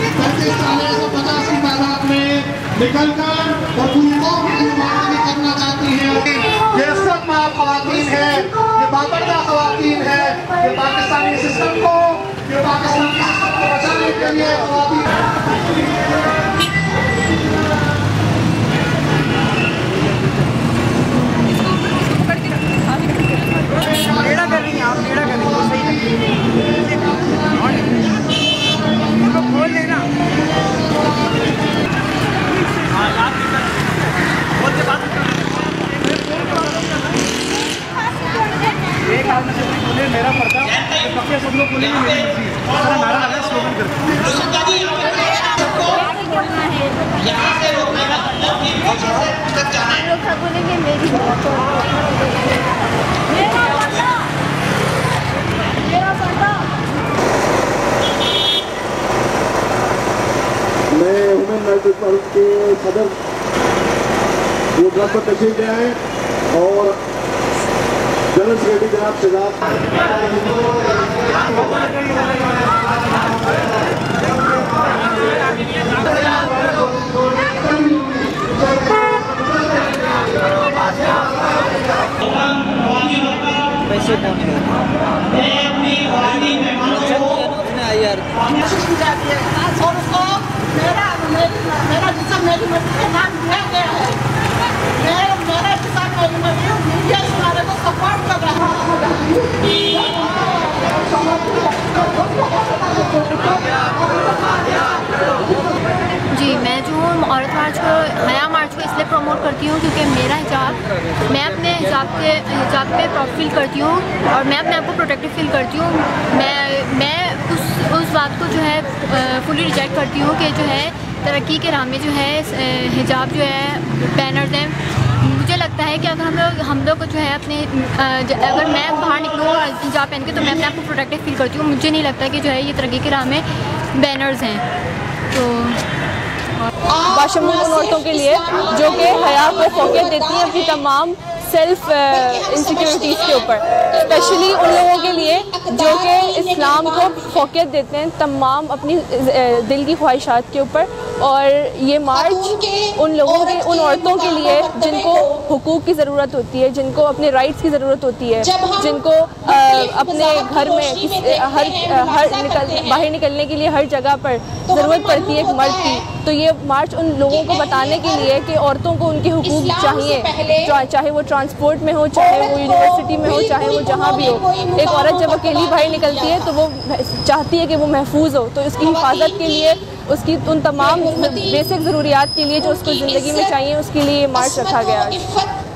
पैंतीस चालीस और पूरी करना चाहती है ये सब माँ खवातीन है ये बाबरदा खवातीन है ये पाकिस्तानी सिस्टम को ये पाकिस्तानी सिस्टम को बचाने के लिए खवातीन बोले मेरा पर्दा पक्के सब लोग है नारा लगा स्लोगन करते बोलेंगे मेरी मेरा पर्दा मेरा पर्दा। मैं ह्यूमन राइट्स फॉरम के सदर गुजरात पर तशरीफ़ ले आए और जनरल सेक्रेटरी जनाब शहजाद पैसे पहुँच यार और उसको मेरा मेरी मेरा जिसम मेरी मर्ज़ी के नाम दिया गया है मैं मेरे किसान मेरी मर्ज़ी मीडिया इस वाले को सपोर्ट कर रहा जी मैं औरत मार्च को हया मार्च को इसलिए प्रमोट करती हूँ क्योंकि मेरा हिजाब, मैं अपने हिजाब के, हिजाब पे प्राउड फील करती हूँ और मैं अपने आप को प्रोटेक्टिव फील करती हूँ। मैं मैं उस उस बात को जो है फुली रिजेक्ट करती हूँ कि जो है, तरक्की के राह में जो है हिजाब जो है बैनर्स हैं मुझे लगता है कि अगर हम लोग हम लोग को जो है अपने अगर मैं बाहर निकलूँ और हिजाब पहन के तो मैं अपने आप को प्रोटेक्टिव फील करती हूँ। मुझे नहीं लगता कि जो है ये तरक्की के राह में बैनर्स हैं। तो बाशमूल उन औरतों के लिए, जो कि हया को फोकियत देती हैं अपनी तमाम सेल्फ इंसिक्योरिटीज़ के ऊपर। स्पेशली उन लोगों के लिए, जो कि इस्लाम को फोकियत देते हैं तमाम अपनी दिल की ख्वाहिशात के ऊपर। और ये मार्च उन लोगों के उन औरतों के लिए जिनको हुकूक की ज़रूरत होती है जिनको अपने राइट्स की ज़रूरत होती है जिनको अ, अपने घर में हर हर निकल बाहर निकलने के लिए हर जगह पर ज़रूरत पड़ती है एक मर्द की। तो ये मार्च उन लोगों को बताने के लिए कि औरतों को उनके हुकूक चाहिए चाहे वो ट्रांसपोर्ट में हो चाहे वो यूनिवर्सिटी में हो चाहे वो जहाँ भी हो। एक औरत जब अकेली बाहर निकलती है तो वो चाहती है कि वो महफूज हो। तो इसकी हिफाजत के लिए उसकी उन तमाम बेसिक ज़रूरियात के लिए जो उसको ज़िंदगी में चाहिए उसके लिए मार्च रखा गया। है